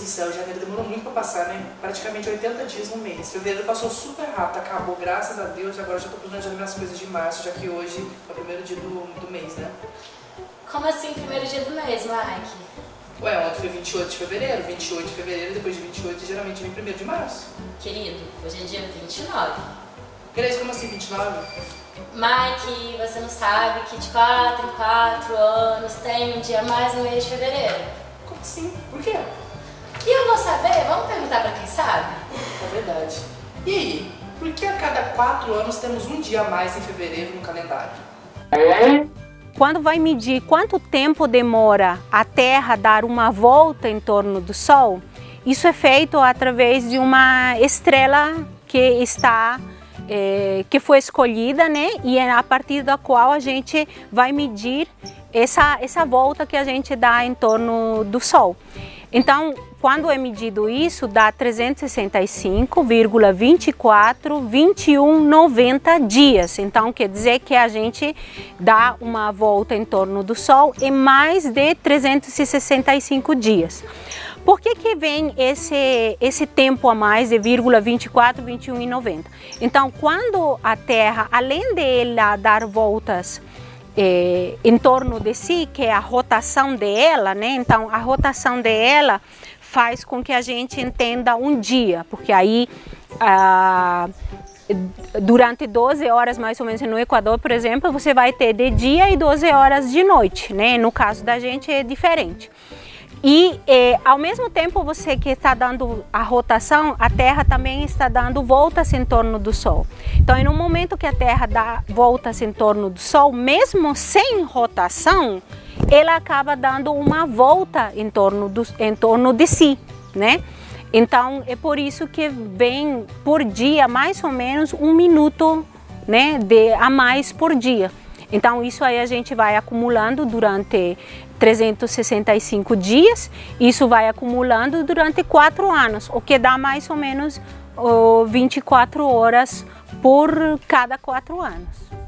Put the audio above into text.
do céu, janeiro demorou muito para passar, né? Praticamente 80 dias no mês. Fevereiro passou super rápido, acabou, graças a Deus. Agora já tô planejando minhas coisas de março, já que hoje é o primeiro dia do, do mês, né? Como assim, primeiro dia do mês, Mike? Ué, ontem foi 28 de fevereiro, 28 de fevereiro, depois de 28 geralmente vem primeiro de março. Querido, hoje é dia 29. Grace, como assim 29? Mike, você não sabe que de 4 em 4 anos tem um dia mais no mês de fevereiro? Como assim? Por quê? E eu vou saber? Vamos perguntar pra quem sabe? É verdade. E aí, por que a cada 4 anos temos um dia a mais em fevereiro no calendário? Quando vai medir quanto tempo demora a Terra dar uma volta em torno do Sol, isso é feito através de uma estrela que está é, que foi escolhida, né? E é a partir da qual a gente vai medir essa essa volta que a gente dá em torno do Sol. Então, quando é medido isso, dá 365,242190 dias. Então, quer dizer que a gente dá uma volta em torno do Sol em mais de 365 dias. Por que, que vem esse, esse tempo a mais de vírgula 24, 21 e 90? Então, quando a Terra, além de ela dar voltas é, em torno de si, que é a rotação dela, né? Então, a rotação dela faz com que a gente entenda um dia, porque aí ah, durante 12 horas mais ou menos no Equador, por exemplo, você vai ter de dia e 12 horas de noite, né? No caso da gente é diferente. E eh, ao mesmo tempo você que está dando a rotação, a Terra também está dando voltas em torno do Sol. Então, no momento que a Terra dá voltas em torno do Sol, mesmo sem rotação, ela acaba dando uma volta em torno, do, em torno de si, né? Então, é por isso que vem por dia mais ou menos um minuto né, de, a mais por dia. Então, isso aí a gente vai acumulando durante 365 dias, isso vai acumulando durante quatro anos, o que dá mais ou menos oh, 24 horas por cada quatro anos.